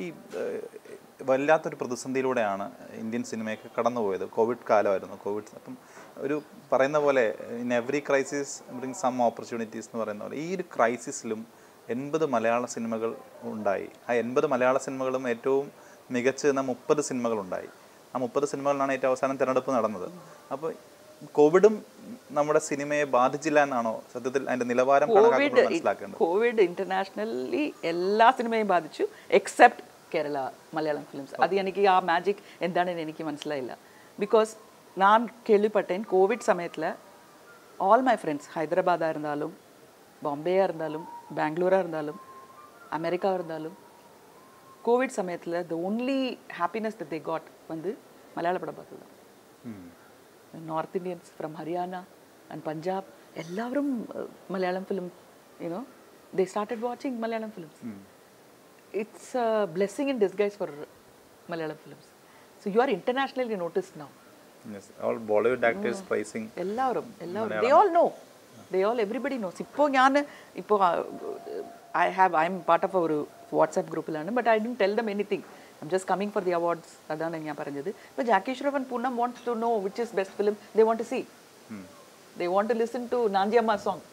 ഈ വല്ലാത്തൊരു പ്രതിസന്ധിയിലൂടെയാണ് ഇന്ത്യൻ സിനിമയൊക്കെ കടന്നുപോയത്. കോവിഡ് കാലമായിരുന്നു. കോവിഡ് അപ്പം ഒരു പറയുന്ന പോലെ in every crisis bring some opportunities എന്ന് പറയുന്ന പോലെ ഈ ഒരു ക്രൈസിസിലും എൺപത് മലയാള സിനിമകൾ ഉണ്ടായി. ആ എൺപത് മലയാള സിനിമകളും ഏറ്റവും മികച്ച എന്ന മുപ്പത് സിനിമകളുണ്ടായി. ആ മുപ്പത് സിനിമകളിലാണ് ഏറ്റവും അവസാനം തിരഞ്ഞെടുപ്പ് നടന്നത്. അപ്പോൾ കോവിഡും നമ്മുടെ സിനിമയെ ബാധിച്ചില്ല എന്നാണോ സത്യത്തിൽ അതിന്റെ നിലവാരം കോവിഡ് കോവിഡ് ഇന്റർനാഷണലി എല്ലാ സിനിമയും ബാധിച്ചു എക്സെപ്റ്റ് കേരള മലയാളം ഫിലിംസ് അത് എനിക്ക് ആ മാജിക് എന്താണെന്ന് എനിക്ക് മനസ്സിലായില്ല. பிகாஸ் நான் கேள்விப்பட்டேன் கோவிட் சமயத்தில் ஆல் மை ஃப்ரெண்ட்ஸ் ஹைதராபாதாக இருந்தாலும் பாம்பேயாக இருந்தாலும் பெங்களூராக இருந்தாலும் அமெரிக்காவாக இருந்தாலும் கோவிட் சமயத்தில் the only happiness the they got வந்து மலையாள படம் பார்த்து தான் north Indians from Haryana and Punjab எல்லாரும் Malayalam film you know they started வாட்சிங் Malayalam films it's a blessing in disguise for Malayalam films so you are internationally noticed now Yes, all Bollywood actors praising എല്ലാവരും എല്ലാവരും. They all know they all everybody knows ഇപ്പോൾ ഞാൻ ഇപ്പോൾ I have I am part of ഒരു WhatsApp ഗ്രൂപ്പിലാണ് but I did tell them anything I'm just coming for the awards അതാണ് ഞാൻ പറഞ്ഞത്. ഇപ്പോൾ Jackie Shroff പൂർണം wants to know which is best film they want to see they want to listen to Nanchiyamma song